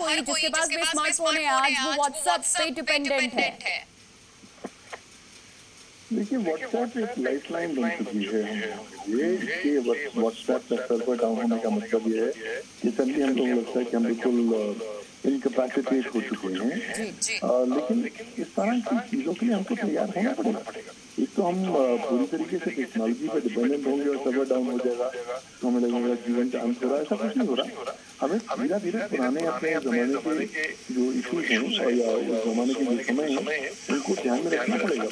कोई जिसके पास भी स्मार्टफ़ोन है आज वो व्हाट्सएप पे डिपेंडेंट है। देखिए व्हाट्सएप एक लाइफ लाइन बन चुकी है। ये कि व्हाट्सएप का सर्वर डाउन होने का मतलब ये है कि सभी हम लोग लगता है कि हम बिल्कुल इनकेपेसिटेट हो चुके हैं। लेकिन इस तरह की चीज़ों के लिए हमको तैयार होना पड़ेगा। एक तो हम पूरी तरीके से टेक्नोलॉजी पे डिपेंडेंट होंगे और सर्वर डाउन हो जाएगा तो हमें लगेगा जीवन अंत हो रहा है, ऐसा कुछ नहीं हो रहा। हमें धीरे धीरे पुराने अपने जमाने के जो इश्यूज़ हैं, या जमाने के जो समय है, उनको ध्यान में रखना पड़ेगा।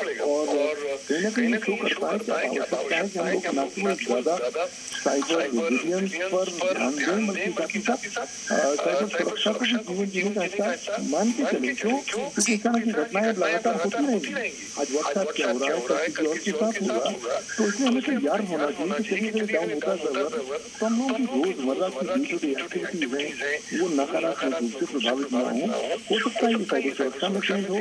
कहीं ना कहीं शो करता है क्या आवश्यकता है कि हम लोग न केवल ज़्यादा साइबर रेजिलियंस पर ध्यान दें बल्कि साथ ही साथ साइबर सुरक्षा को भी जीवन जीवन का हिस्सा मान के चले क्यों क्योंकि इस तरह की घटनाएँ लगातार होती रहेंगी। आज व्हाट्सएप क्या हो रहा है कल किसी और के साथ होगा तो इसलिए हमें तैयार होना चाहिए कि कहीं कहीं डाउन होता है तो हम लोगों की रोज़मर्रा की डे टू डे एक्टिविटी चीज़ें वो नकारात्मक रूप से प्रभावित ना हो हो। सकता है। ये साइबर सुरक्षा में चेंज हो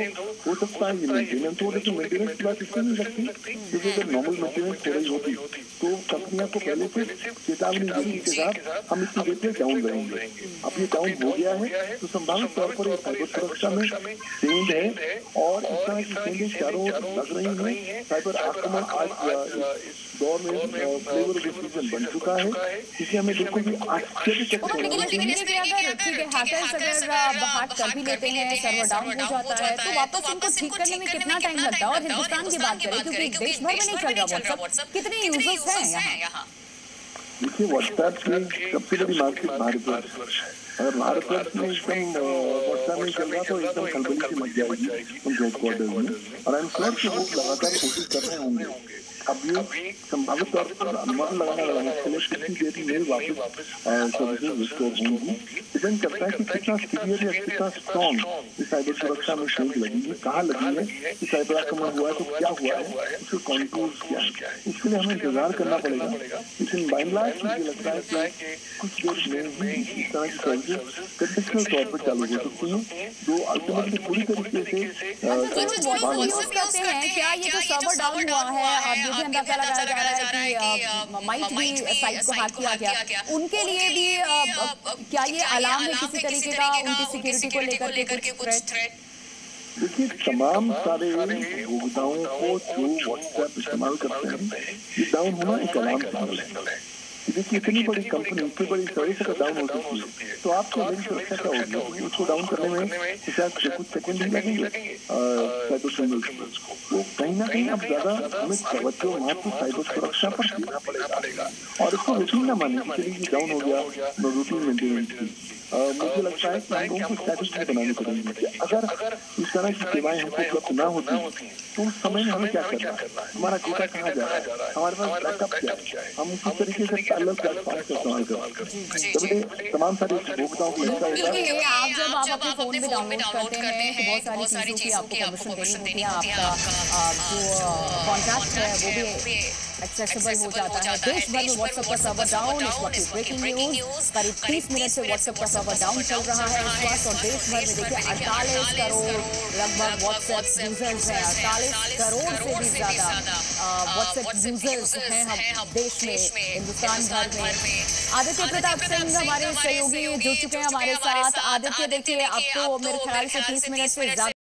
हो सकता है ये मेंटेनेंस हो लेकिन मेंटेनेंस की बात नहीं लगती क्योंकि अगर नॉर्मल मेंटेनेंस हो रही होती तो कंपनियाँ को पहले से चेतावनी देने के साथ हम इसकी रेट में डाउन रहेंगे। अब ये डाउन हो गया है तो संभावित तौर पर साइबर सुरक्षा में चेंज है और इस तरह की चेंजेस चारों ओर लग रही हैं। साइबर आक्रमण आज दौर में फ्लेवर डिसीज़न बन चुका है इसलिए हमें बिल्कुल भी आश्चर्यचकित लेते हैं सर्वर डाउन हो जाता है तो वापस इनको ठीक करने में कितना टाइम लगता है? और हिंदुस्तान की बात करें क्योंकि देश भर में नहीं चल रहा व्हाट्सएप कितने यूज़र्स हैं यहाँ? देखिए व्हाट्सएप की बड़ी मार्केट भारतवर्ष है। अगर भारतवर्ष में एकदम व्हाट्सएप नहीं चल रहा तो एकदम खलबली से मच जाएगी उनके हेडक्वार्टर में। और आई एम श्योर कि वो लगातार कोशिश कर रहे होंगे। ये संभावित तौर पर अनुमान लगाना के लिए कितनी देरी में वापस सर्विसेज़ रिस्टोर होंगी। डिपेंड करता है कि कितना सीवियर या कितना स्ट्रॉन्ग साइबर सुरक्षा में शेंक लगेगी कहाँ लगी है, कि साइबर आक्रमण हुआ है तो क्या हुआ है, उसके कॉन्टूर्स क्या है। इसके लिए हमें इंतज़ार करना पड़ेगा। लेकिन बाइंड लार्ज लगता है कि कुछ देर में ही इस तरह की सर्विसेज़ कंडीशनल तौर पर चालू हो सकती हैं जो अल्टीमेटली पूरी तरीके से करते हैं क्या ये जो सर्वर डाउन हुआ है अब ये भी अंदाज़ा लगाया जा रहा है कि माइट भी साइट को हैक किया गया। उनके लिए भी क्या ये अलार्म है किसी तरीके का उनकी सिक्योरिटी को लेकर के कुछ थ्रेट देखिए तमाम सारे उपभोक्ताओं को जो व्हाट्सएप इस्तेमाल करते हैं ये डाउन होना एक अलार्म सिग्नल है। देखिए इतनी बड़ी कंपनी इतनी बड़ी सर्विस अगर डाउन हो सकती है तो आपको मेरी सुरक्षा क्या होगी उसको डाउन करने में शायद कुछ सेकंड ही लगेंगे साइबर सिग्नल्स को वो कहीं ना कहीं अब ज़्यादा हमें तवज्जो महत्व साइबर सुरक्षा पर देना पड़ेगा और इसको रूटीन ना माने चलिए डाउन हो गया रूटीन मेंटेनेंस की मुझे लगता है कि हम लोगों को स्ट्रेटेजी बनानी पड़ेगी अगर इस तरह की सेवाएँ हमको उपलब्ध ना होती तो उस समय में हमें क्या करना है? हमारा डेटा कहाँ जा रहा है? हमारे पास बैकअप क्या है? हम उसी तरीके से पैरेलल प्लेटफॉर्म का इस्तेमाल करते तमाम सारी उपभोक्ताओं को लगता है। आप जब आप अपने फ़ोन में डाउनलोड करते हैं तो बहुत सारी चीज़ों की आपको परमिशन देनी होती है आपका जो कॉन्टैक्ट है वो भी एक्सेसिबल हो जाता है देश भर में व्हाट्सएप का सर्वर डाउन इस वक्त ब्रेकिंग न्यूज़ करीब 30 मिनट से व्हाट्सएप का सर्वर डाउन चल रहा है। इस वक्त और देश भर में देखिए अड़तालीस करोड़ लगभग व्हाट्सएप यूज़र्स हैं। अड़तालीस करोड़ से भी ज़्यादा व्हाट्सएप यूज़र्स हैं हम देश में हिंदुस्तान भर में। आदित्य प्रताप सिंह हमारे सहयोगी जुड़ चुके हैं हमारे साथ। आदित्य देखिए अब तो मेरे ख्याल से तीस मिनट से ज़्यादा